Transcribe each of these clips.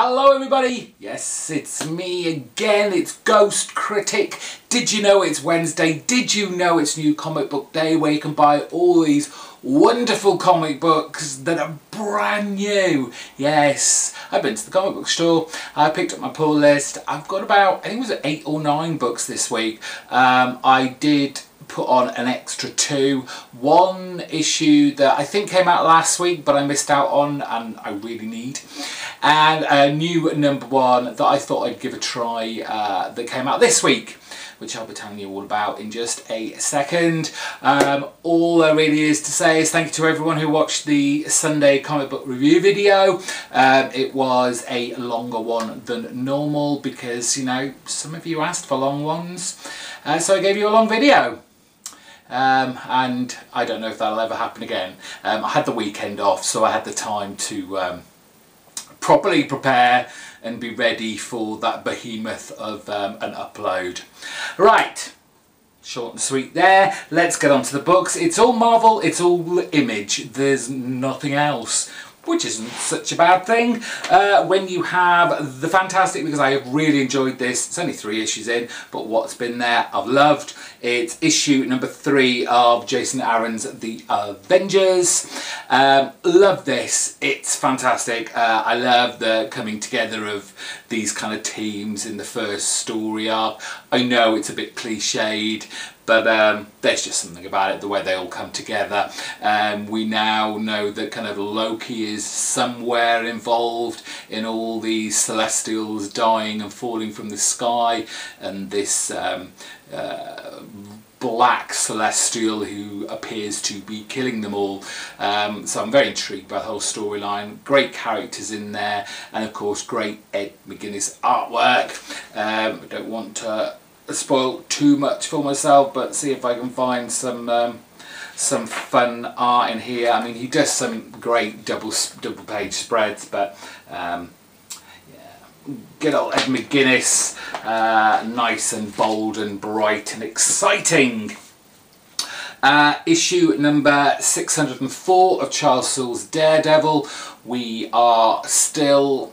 Hello everybody! Yes, it's me again, it's Ghost Critic. Did you know it's Wednesday? Did you know it's New Comic Book Day where you can buy all these wonderful comic books that are brand new? Yes, I've been to the comic book store, I picked up my pull list. I've got about, I think it was eight or nine books this week. Um, I did put on an extra two. One issue that I think came out last week but I missed out on and I really need. And a new number one that I thought I'd give a try uh, that came out this week which I'll be telling you all about in just a second. Um, all there really is to say is thank you to everyone who watched the Sunday comic book review video. Um, it was a longer one than normal because, you know, some of you asked for long ones. Uh, so I gave you a long video um, and I don't know if that'll ever happen again. Um, I had the weekend off so I had the time to um, properly prepare and be ready for that behemoth of um, an upload. Right, short and sweet there. Let's get on to the books. It's all Marvel, it's all Image. There's nothing else which isn't such a bad thing. Uh, when you have The Fantastic, because I have really enjoyed this, it's only three issues in, but what's been there I've loved. It's issue number three of Jason Aaron's The Avengers. Um, love this, it's fantastic. Uh, I love the coming together of these kind of teams in the first story arc. I know it's a bit cliched, but um, there's just something about it, the way they all come together. Um, we now know that kind of Loki is somewhere involved in all these celestials dying and falling from the sky, and this um, uh, black celestial who appears to be killing them all. Um, so I'm very intrigued by the whole storyline. Great characters in there, and of course, great Ed McGuinness artwork. Um, I don't want to spoil too much for myself, but see if I can find some. Um, some fun art in here. I mean, he does some great double double page spreads, but um, good old Ed McGuinness, uh, nice and bold and bright and exciting. Uh, issue number 604 of Charles Soule's Daredevil. We are still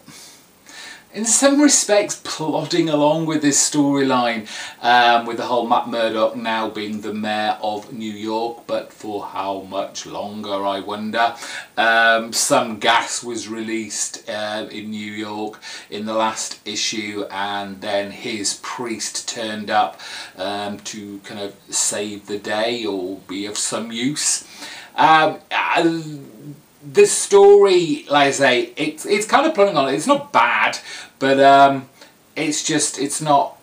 in some respects plodding along with this storyline um, with the whole Matt Murdock now being the mayor of New York but for how much longer I wonder. Um, some gas was released uh, in New York in the last issue and then his priest turned up um, to kind of save the day or be of some use. Um, the story, like I say, it's it's kind of pulling on it. It's not bad, but um, it's just it's not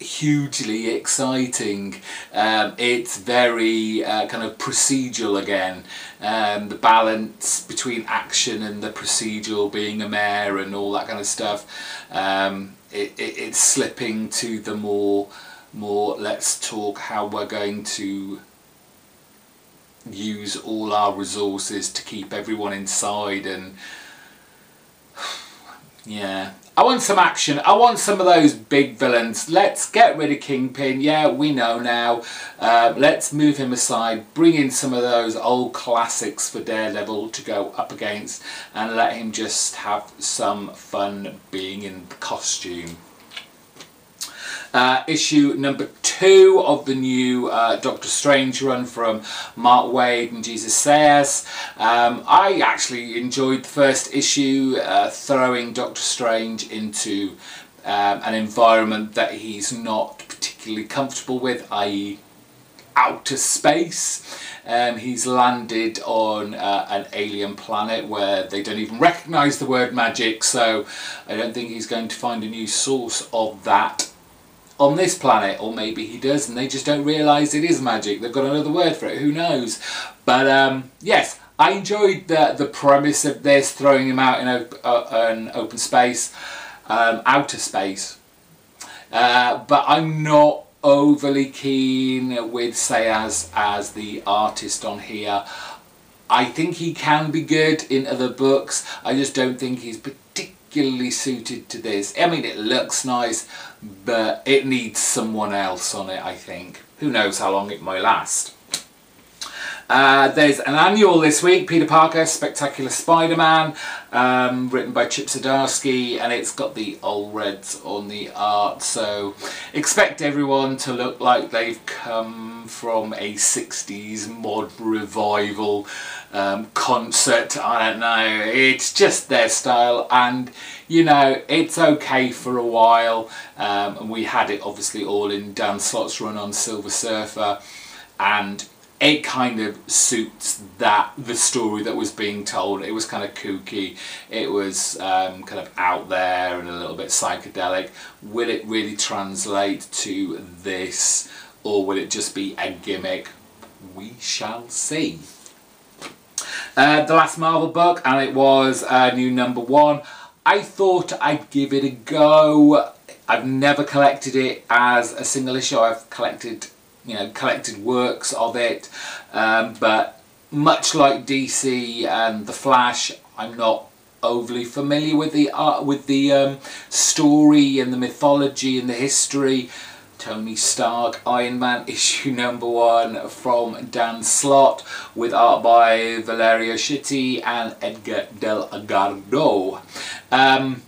hugely exciting. Um, it's very uh, kind of procedural again. Um, the balance between action and the procedural, being a mayor and all that kind of stuff. Um, it, it, it's slipping to the more more. Let's talk how we're going to use all our resources to keep everyone inside and yeah. I want some action. I want some of those big villains. Let's get rid of Kingpin. Yeah we know now. Uh, let's move him aside. Bring in some of those old classics for Daredevil to go up against and let him just have some fun being in the costume uh, issue number two of the new uh, Doctor Strange run from Mark Waid and Jesus Saiz. Um, I actually enjoyed the first issue, uh, throwing Doctor Strange into um, an environment that he's not particularly comfortable with, i.e. outer space. Um, he's landed on uh, an alien planet where they don't even recognise the word magic so I don't think he's going to find a new source of that on this planet, or maybe he does and they just don't realise it is magic. They've got another word for it, who knows? But um, yes, I enjoyed the, the premise of this, throwing him out in op uh, an open space, um, outer space. Uh, but I'm not overly keen with Saiz as the artist on here. I think he can be good in other books. I just don't think he's particularly suited to this. I mean, it looks nice, but it needs someone else on it, I think. Who knows how long it might last. Uh, there's an annual this week, Peter Parker, Spectacular Spider-Man, um, written by Chip Zdarsky, and it's got the Allreds on the art, so expect everyone to look like they've come from a 60s mod revival um, concert, I don't know, it's just their style, and you know, it's okay for a while, um, and we had it obviously all in Dan Slott's run on Silver Surfer, and it kind of suits that the story that was being told. It was kind of kooky, it was um, kind of out there and a little bit psychedelic. Will it really translate to this or will it just be a gimmick? We shall see. Uh, the last Marvel book and it was uh, new number one. I thought I'd give it a go. I've never collected it as a single issue. I've collected you know collected works of it um, but much like DC and the Flash I'm not overly familiar with the art with the um, story and the mythology and the history Tony Stark Iron Man issue number one from Dan Slott with art by Valerio Schiti and Edgar Delgado um,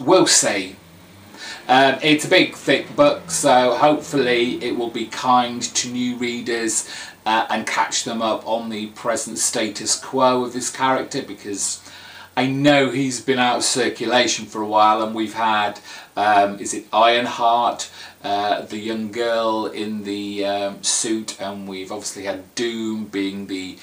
we'll see. Um, it's a big thick book so hopefully it will be kind to new readers uh, and catch them up on the present status quo of this character because I know he's been out of circulation for a while and we've had, um, is it Ironheart, uh, the young girl in the um, suit and we've obviously had Doom being the,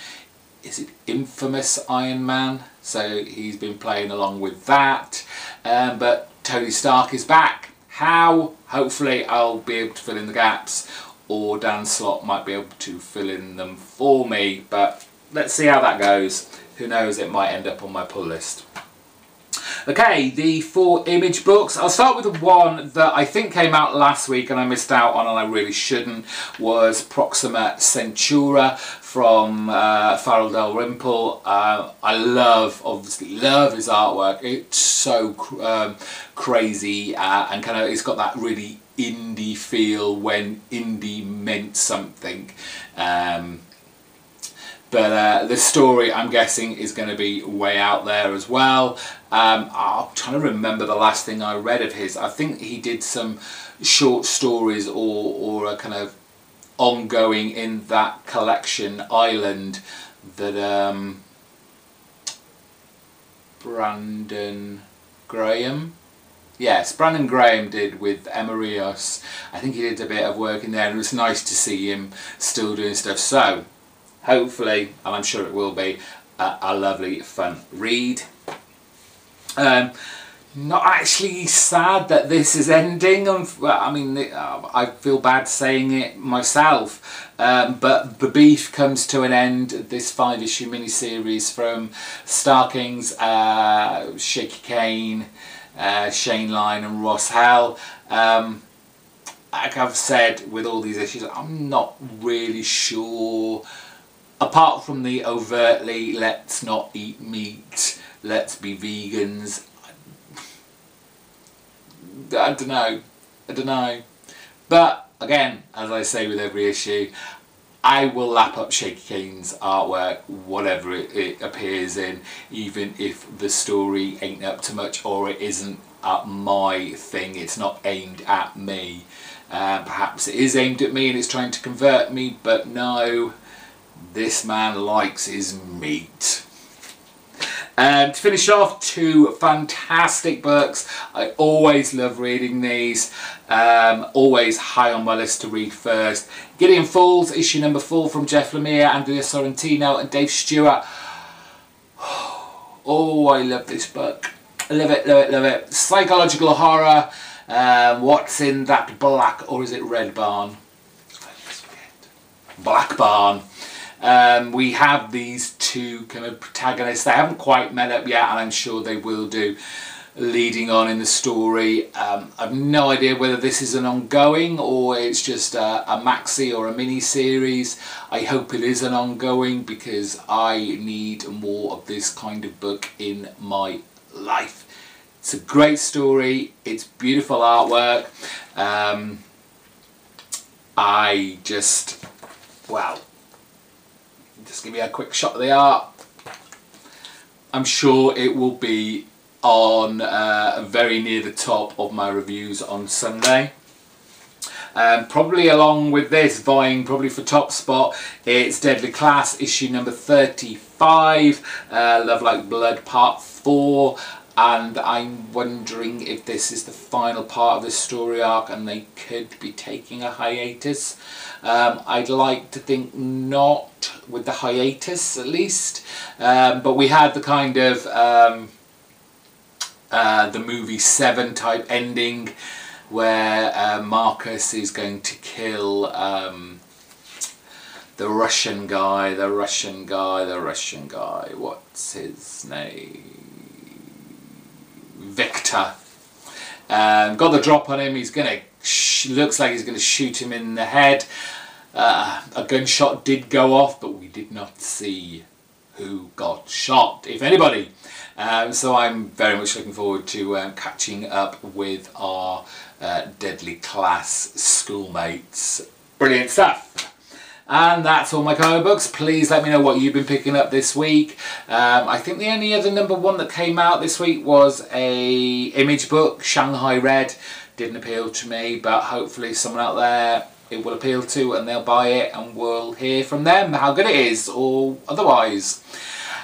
is it infamous Iron Man? So he's been playing along with that. Um, but Tony Stark is back how? Hopefully I'll be able to fill in the gaps or Dan Slott might be able to fill in them for me but let's see how that goes. Who knows, it might end up on my pull list. Okay, the four image books. I'll start with the one that I think came out last week and I missed out on and I really shouldn't, was Proxima Centauri from uh, Farel Dalrymple. Uh, I love, obviously, love his artwork. It's so um, crazy uh, and kind of, it's got that really indie feel when indie meant something. Um, but uh, the story, I'm guessing, is going to be way out there as well. Um, I'm trying to remember the last thing I read of his. I think he did some short stories or, or a kind of ongoing in that collection, Island, that um, Brandon Graham yes, Brandon Graham did with Emma Rios. I think he did a bit of work in there and it was nice to see him still doing stuff. So, hopefully, and I'm sure it will be, uh, a lovely fun read. Um, not actually sad that this is ending. I mean, uh, I feel bad saying it myself, um, but the beef comes to an end. This five-issue miniseries from Starkings, uh, Shaky Kane, uh, Shainline, and Ross Hell. Um, like I've said with all these issues, I'm not really sure apart from the overtly let's not eat meat, let's be vegans, I don't know, I don't know. But again, as I say with every issue, I will lap up Shaky Kane's artwork, whatever it, it, appears in, even if the story ain't up to much or it isn't at my thing, it's not aimed at me. Uh, perhaps it is aimed at me and it's trying to convert me, but no, this man likes his meat. And to finish off, two fantastic books. I always love reading these. Um, always high on my list to read first. Gideon Falls, issue number four from Jeff Lemire, Andrea Sorrentino and Dave Stewart. Oh, I love this book. I love it, love it, love it. Psychological horror. Um, what's in that black, or is it red barn? Black barn. Um, we have these two kind of protagonists. They haven't quite met up yet, and I'm sure they will do leading on in the story. Um, I've no idea whether this is an ongoing or it's just a, a maxi or a mini series. I hope it is an ongoing because I need more of this kind of book in my life. It's a great story, it's beautiful artwork. Um, I just, well, Just give you a quick shot of the art. I'm sure it will be on uh, very near the top of my reviews on Sunday. Um, probably along with this, vying probably for top spot, it's Deadly Class issue number 35, uh, Love Like Blood part 4 and I'm wondering if this is the final part of the story arc and they could be taking a hiatus. Um, I'd like to think not with the hiatus at least, um, but we had the kind of um, uh, the movie 7 type ending where uh, Marcus is going to kill um, the Russian guy, the Russian guy, the Russian guy, what's his name? Um, got the drop on him. He's gonna. looks like he's gonna shoot him in the head. Uh, a gunshot did go off, but we did not see who got shot, if anybody. Um, so I'm very much looking forward to um, catching up with our uh, Deadly Class schoolmates. Brilliant stuff. And that's all my comic books. Please let me know what you've been picking up this week. Um, I think the only other number one that came out this week was a image book, Shanghai Red. Didn't appeal to me, but hopefully someone out there it will appeal to and they'll buy it and we'll hear from them how good it is or otherwise.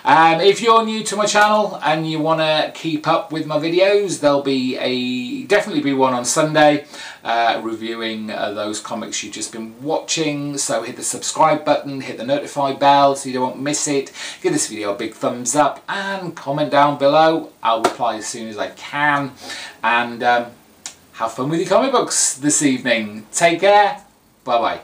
Um, if you're new to my channel and you want to keep up with my videos, there'll be a definitely be one on Sunday uh, reviewing uh, those comics you've just been watching. So hit the subscribe button, hit the notify bell so you don't miss it. Give this video a big thumbs up and comment down below. I'll reply as soon as I can. And um, have fun with your comic books this evening. Take care. Bye bye.